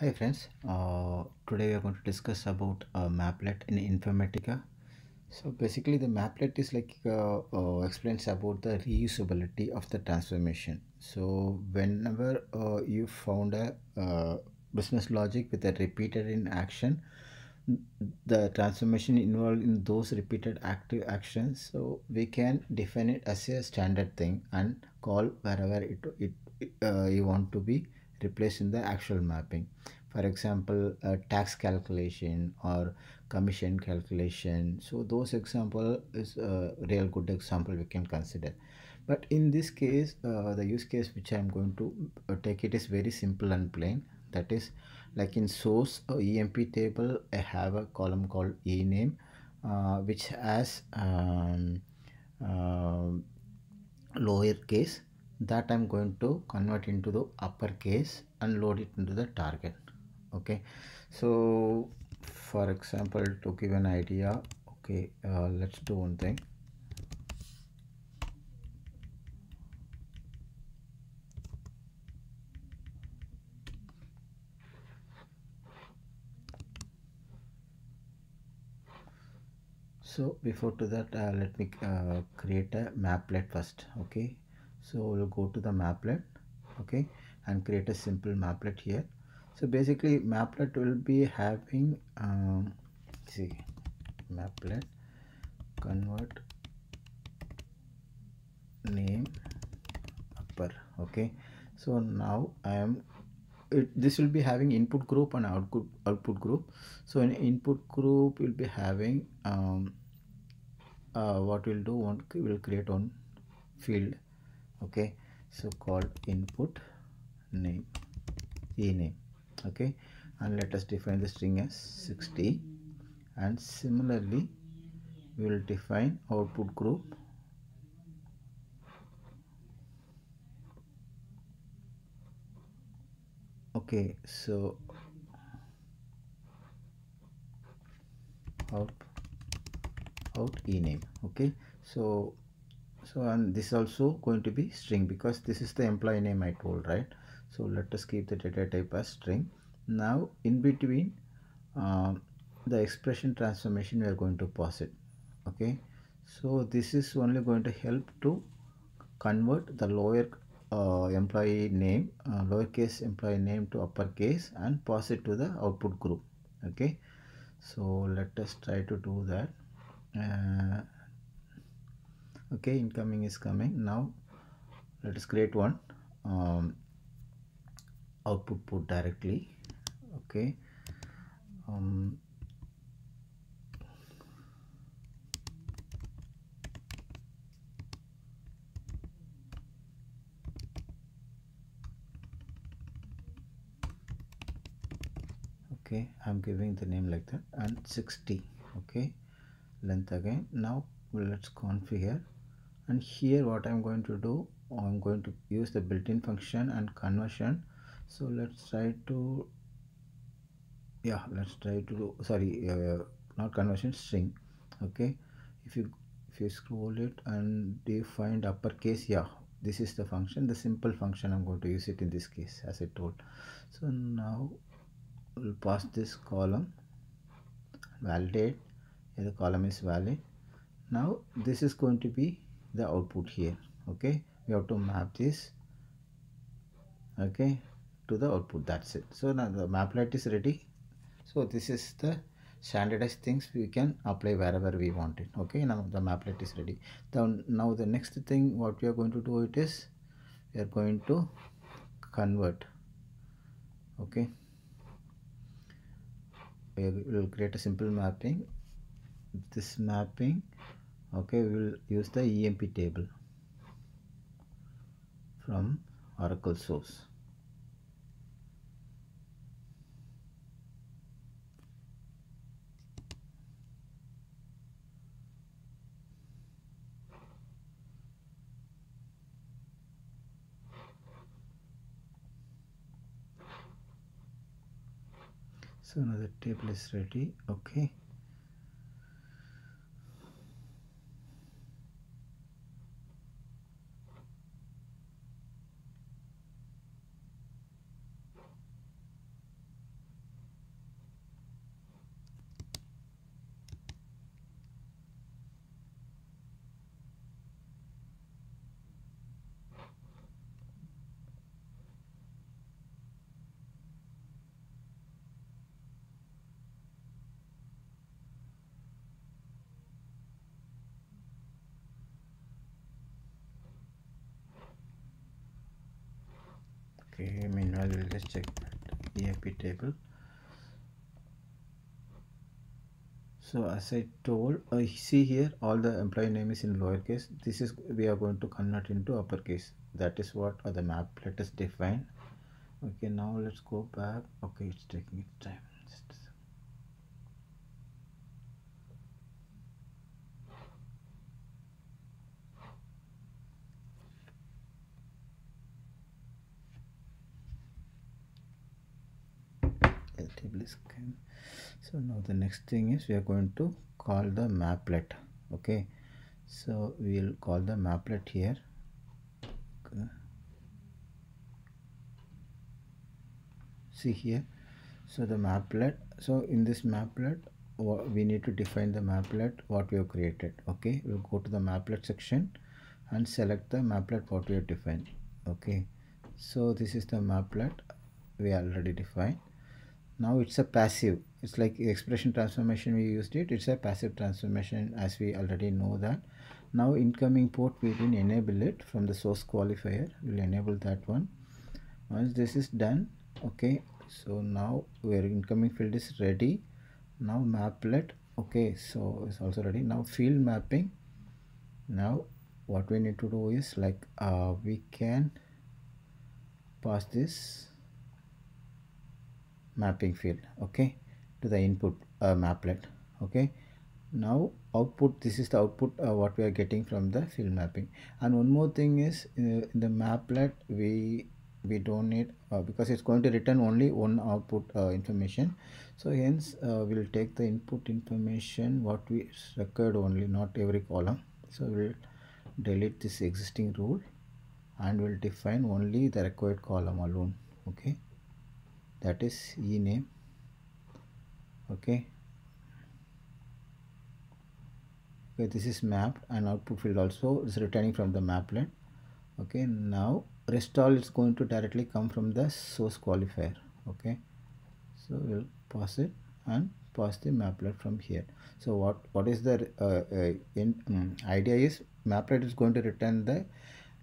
Hi friends, uh, today we are going to discuss about uh, Mapplet in Informatica. So basically the Mapplet is like uh, uh, explains about the reusability of the transformation. So whenever uh, you found a uh, business logic with a repeated in action, the transformation involved in those repeated active actions so we can define it as a standard thing and call wherever it, it uh, you want to be replaced in the actual mapping. For example tax calculation or commission calculation. So those example is a real good example we can consider. But in this case uh, the use case which i'm going to uh, take it is very simple and plain. That is like in source emp table i have a column called ename uh, which has um, uh, lowercase that i'm going to convert into the uppercase and load it into the target okay? So for example to give an idea okay uh, let's do one thing. So before to that uh, let me uh, create a mapplet first okay so we'll go to the mapplet okay and create a simple mapplet here. So basically mapplet will be having um, see mapplet convert name upper okay. So now i am it, this will be having input group and output output group. So in input group will be having um, uh, what we'll do one will create one field okay? So called input name e name. Okay? And let us define the string as 60 and similarly we will define output group okay so out out e name. Okay? So so and this is also going to be string because this is the employee name i told right? So let us keep the data type as string. Now in between uh, the expression transformation we are going to pass it okay? So this is only going to help to convert the lower uh, employee name uh, lowercase employee name to uppercase and pass it to the output group okay? So let us try to do that. Uh, okay incoming is coming. Now let us create one um, output put directly. Okay um, okay i'm giving the name like that and 60 okay length again. Now let's configure and here what i'm going to do i'm going to use the built-in function and conversion. So let's try to yeah let's try to do sorry uh, not conversion string. Okay if you if you scroll it and you find uppercase yeah this is the function the simple function i'm going to use it in this case as i told. So now we'll pass this column validate yeah, the column is valid. Now this is going to be the output here okay? We have to map this okay to the output that's it. So now the mapplet is ready. So this is the standardized things we can apply wherever we want it okay? Now the mapplet is ready. Then now the next thing what we are going to do it is we are going to convert okay? We will create a simple mapping. This mapping okay we will use the emp table from oracle source. So now the table is ready. Okay okay meanwhile we'll just check the EAP table. So as I told uh, see here all the employee name is in lowercase. This is we are going to convert into uppercase. That is what uh, the mapplet us define. Okay now let's go back. Okay it's taking its time table so now the next thing is we are going to call the mapplet okay? So we'll call the mapplet here see here? So the mapplet so in this mapplet we need to define the mapplet what we have created okay? We'll go to the mapplet section and select the mapplet what we have defined okay? So this is the mapplet we already defined now it's a passive. It's like expression transformation we used it. It's a passive transformation as we already know that. Now incoming port we didn't enable it from the source qualifier. We'll enable that one. Once this is done okay so now where incoming field is ready. Now mapplet okay so it's also ready. Now field mapping. Now what we need to do is like uh, we can pass this mapping field okay to the input uh, mapplet okay. Now output this is the output uh, what we are getting from the field mapping. And one more thing is uh, in the mapplet we we don't need uh, because it's going to return only one output uh, information. So hence uh, we'll take the input information what we required only not every column. So we'll delete this existing rule and we'll define only the required column alone okay that is e name. Okay. Okay this is mapped and output field also is returning from the mapplet okay now rest all is going to directly come from the source qualifier. Okay so we'll pass it and pass the mapplet from here. So what what is the uh, uh, in, um, idea is mapplet is going to return the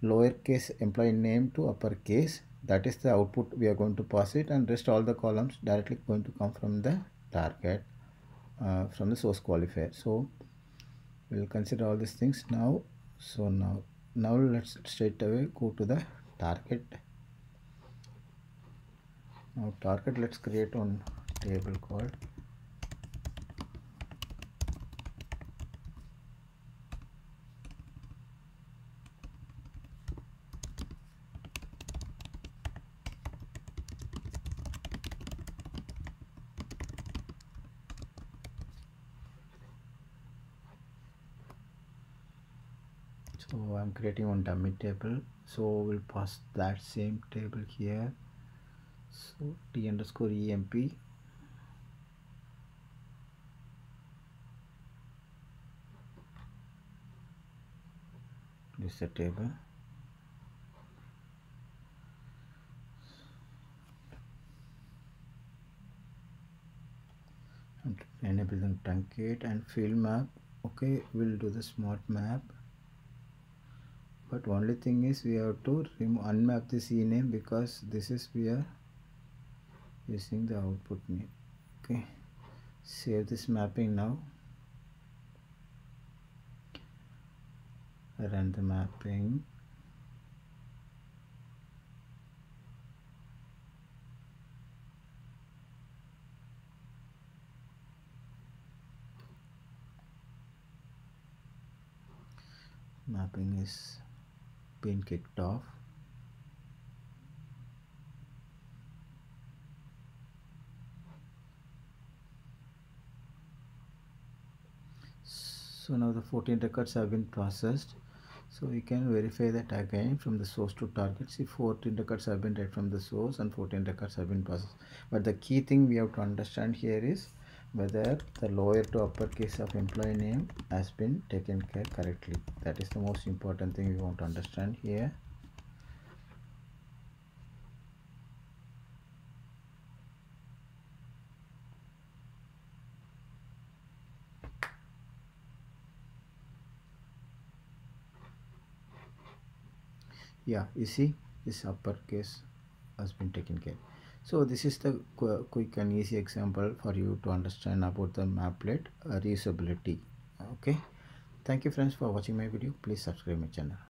lowercase employee name to uppercase that is the output we are going to pass it and rest all the columns directly going to come from the target uh, from the source qualifier. So we'll consider all these things now. So now now let's straight away go to the target. Now target let's create one table called so i'm creating one dummy table. So we'll pass that same table here. So t underscore emp this is the table. And enable the truncate and field map. Okay we'll do the smart map but only thing is we have to unmap this e name because this is we are using the output name. Okay. Save this mapping now. Run the mapping. Mapping is been kicked off. So now the 14 records have been processed. So we can verify that again from the source to target. See 14 records have been read from the source and 14 records have been processed. But the key thing we have to understand here is whether the lower to upper case of employee name has been taken care correctly. That is the most important thing we want to understand here. Yeah you see this uppercase has been taken care so this is the qu- quick and easy example for you to understand about the mapplet reusability. Okay. Thank you friends for watching my video. Please subscribe my channel